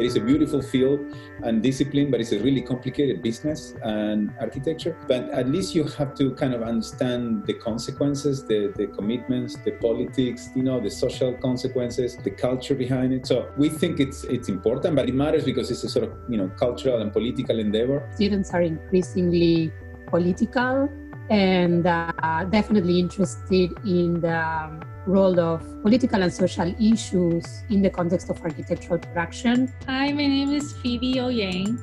It is a beautiful field and discipline, but it's a really complicated business and architecture. But at least you have to kind of understand the consequences, the, the commitments, the politics, you know, the social consequences, the culture behind it. So we think it's it's important, but it matters because it's a sort of you know cultural and political endeavor. Students are increasingly political and uh, definitely interested in the role of political and social issues in the context of architectural production. Hi, my name is Phoebe Oyang.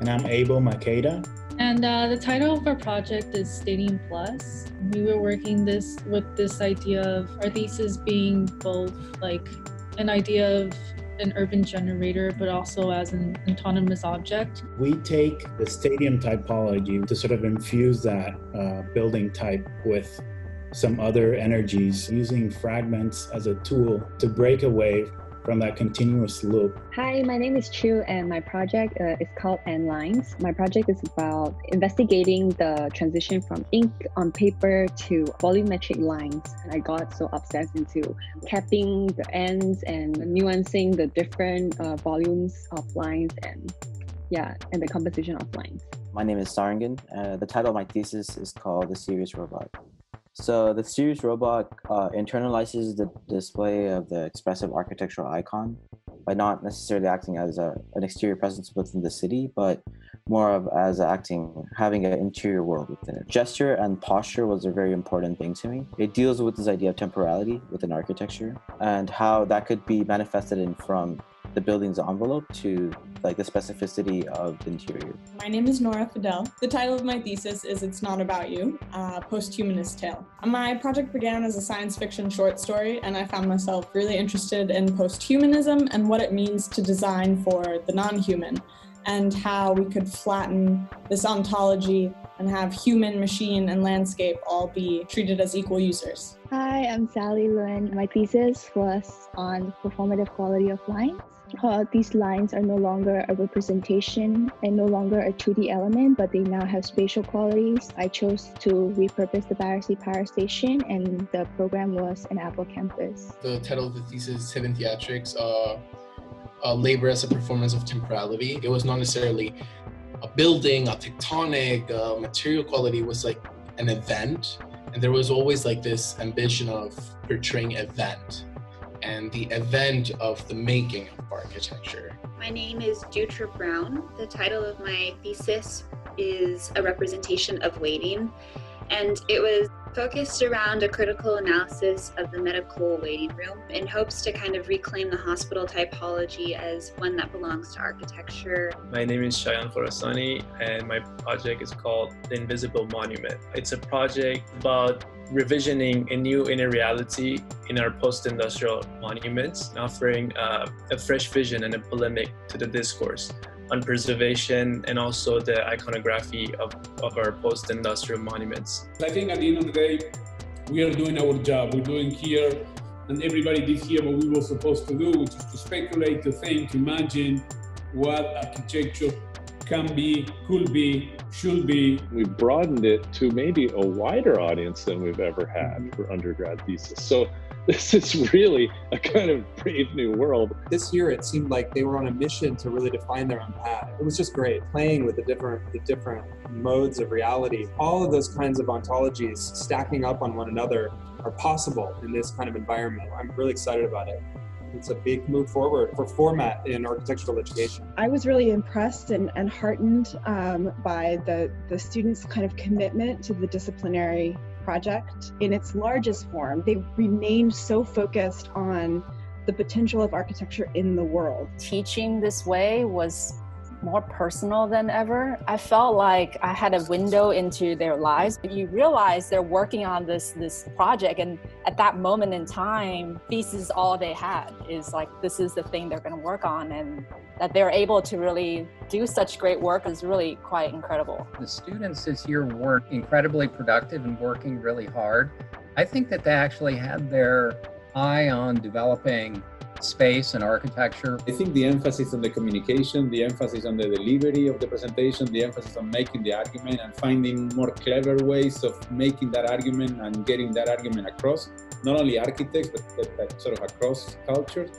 And I'm Abel Makeda. And uh, the title of our project is Stadium Plus. We were working this with this idea of our thesis being both like an idea of an urban generator, but also as an autonomous object. We take the stadium typology to sort of infuse that uh, building type with some other energies, using fragments as a tool to break away from that continuous loop. Hi, my name is Chu, and my project uh, is called End Lines. My project is about investigating the transition from ink on paper to volumetric lines. I got so obsessed into capping the ends and nuancing the different uh, volumes of lines and yeah, and the composition of lines. My name is Sarangan. Uh, the title of my thesis is called The Serious Robot. So the Serious Robot uh, internalizes the display of the expressive architectural icon by not necessarily acting as a, an exterior presence within the city, but more of as acting, having an interior world within it. Gesture and posture was a very important thing to me. It deals with this idea of temporality within architecture and how that could be manifested in from the building's envelope to like the specificity of the interior. My name is Nora Fidel. The title of my thesis is It's Not About You, a post-humanist tale. My project began as a science fiction short story, and I found myself really interested in post-humanism and what it means to design for the non-human and how we could flatten this ontology and have human, machine, and landscape all be treated as equal users. Hi, I'm Sally Luen. My thesis was on performative quality of lines uh, these lines are no longer a representation and no longer a 2D element, but they now have spatial qualities. I chose to repurpose the Battersea Power Station, and the program was an Apple campus. The title of the thesis, Hidden Theatrics, uh, uh, labor as a performance of temporality. It was not necessarily a building, a tectonic, uh, material quality was like an event. And there was always like this ambition of portraying event and the event of the making of architecture. My name is Dutra Brown. The title of my thesis is A Representation of Waiting, and it was focused around a critical analysis of the medical waiting room in hopes to kind of reclaim the hospital typology as one that belongs to architecture. My name is Shayan Khorasani, and my project is called The Invisible Monument. It's a project about revisioning a new inner reality in our post-industrial monuments, offering uh, a fresh vision and a polemic to the discourse on preservation and also the iconography of, of our post-industrial monuments. I think at the end of the day, we are doing our job. We're doing here, and everybody did here what we were supposed to do, which is to speculate, to think, to imagine what architecture can be, could be, should be. We've broadened it to maybe a wider audience than we've ever had for undergrad thesis. So this is really a kind of brave new world. This year, it seemed like they were on a mission to really define their own path. It was just great playing with the different the different modes of reality. All of those kinds of ontologies stacking up on one another are possible in this kind of environment. I'm really excited about it it's a big move forward for format in architectural education. I was really impressed and, and heartened um, by the, the students' kind of commitment to the disciplinary project in its largest form. They remained so focused on the potential of architecture in the world. Teaching this way was more personal than ever. I felt like I had a window into their lives. You realize they're working on this this project and at that moment in time, this is all they had is like this is the thing they're gonna work on and that they're able to really do such great work is really quite incredible. The students this year were incredibly productive and working really hard. I think that they actually had their eye on developing space and architecture? I think the emphasis on the communication, the emphasis on the delivery of the presentation, the emphasis on making the argument and finding more clever ways of making that argument and getting that argument across, not only architects, but, but, but sort of across cultures.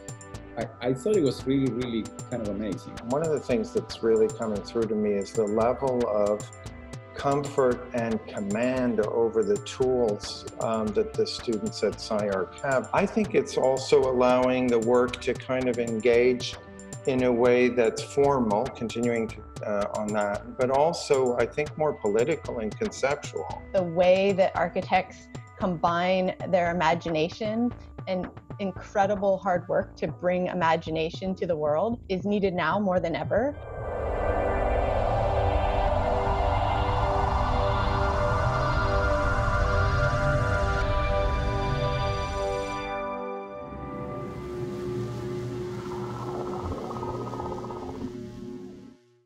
I, I, thought it was really, really kind of amazing. One of the things that's really coming through to me is the level of comfort and command over the tools um, that the students at SCI-Arc have. I think it's also allowing the work to kind of engage in a way that's formal, continuing uh, on that, but also I think more political and conceptual. The way that architects combine their imagination and incredible hard work to bring imagination to the world is needed now more than ever.